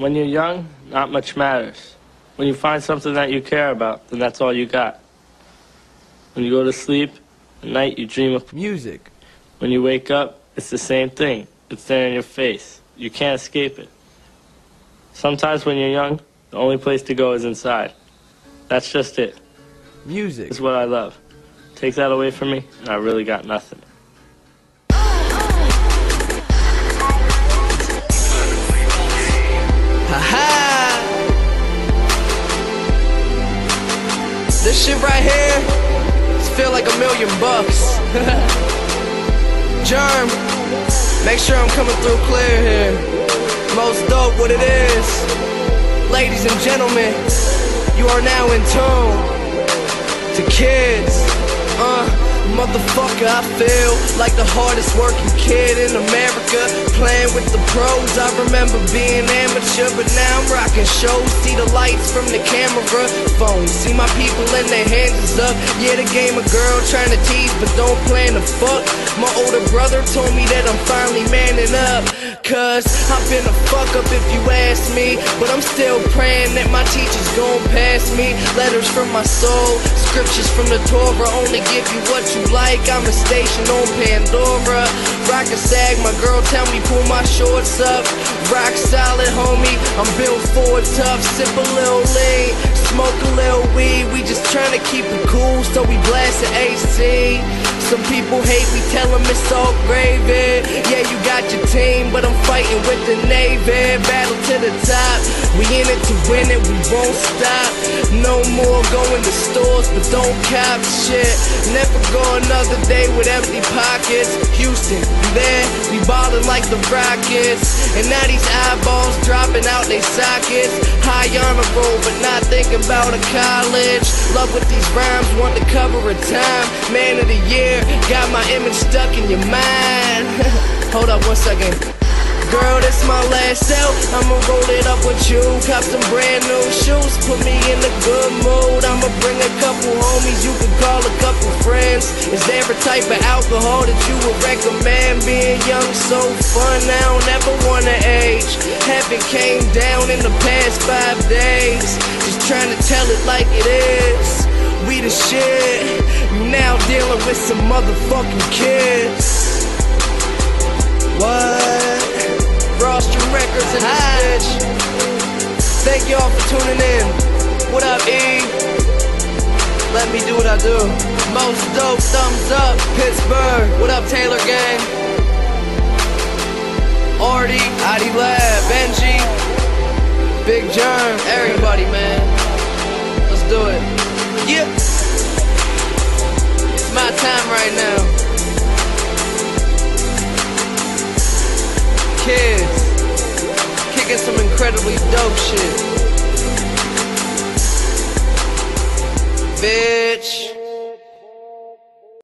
When you're young, not much matters. When you find something that you care about, then that's all you got. When you go to sleep, at night you dream of Music. When you wake up, it's the same thing. It's there in your face. You can't escape it. Sometimes when you're young, the only place to go is inside. That's just it. Music. is what I love. Take that away from me, and I really got nothing. Like a million bucks. Jerm, make sure I'm coming through clear here. Most dope, what it is. Ladies and gentlemen, you are now in tune to kids. Uh. Motherfucker, I feel like the hardest working kid in America. Playing with the pros, I remember being amateur, but now I'm rocking shows. See the lights from the camera. See my people and their hands is up. Yeah, the game a girl trying to tease, but don't plan to fuck. My older brother told me that I'm finally manning up. Cause I've been a fuck up if you ask me. But I'm still praying that my teachers gon' pass me. Letters from my soul, scriptures from the Torah only give you what you like. I'm a station on Pandora. Rock a sag, my girl tell me pull my shorts up. Rock solid, homie. I'm built for tough. Sip a little lean, smoke a little weed. We just trying to keep it cool, so we blast the AC. Some people hate, me, tell them it's all gravy. Yeah, you got your team, but I'm fighting with the Navy. Battle to the top. We in it to win it, we won't stop. No more going to stores, but don't cop shit. Never go another day with empty pockets. Houston, there, we ballin' like the Rockets. And now these eyeballs dropping out they sockets. High on a roll, but not thinking about a college. Love with these rhymes, want to cover a time. Man of the year, got my image stuck in your mind. Hold up one second. Girl, this my last sale. I'ma roll it up with you. Cop some brand new shoes. Put me in a good mood. I'ma bring a couple homies. You can call a couple friends. Is there a type of alcohol that you would recommend? Being young, so fun. I don't ever wanna age. Haven't came down in the past five days. Just trying to tell it like it is. We the shit. Now dealing with some motherfucking kids. What? Rostrum Records in this bitch. Thank y'all for tuning in. What up, E? Let me do what I do. Most dope, thumbs up, Pittsburgh. What up, Taylor Gang? Artie, ID Lab, Benji, Big Jerm, everybody, man. Let's do it. Yeah. It's my time right now. Incredibly dope shit.